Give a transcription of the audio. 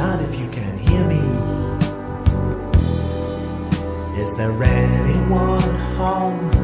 God, if you can hear me. Is there anyone home?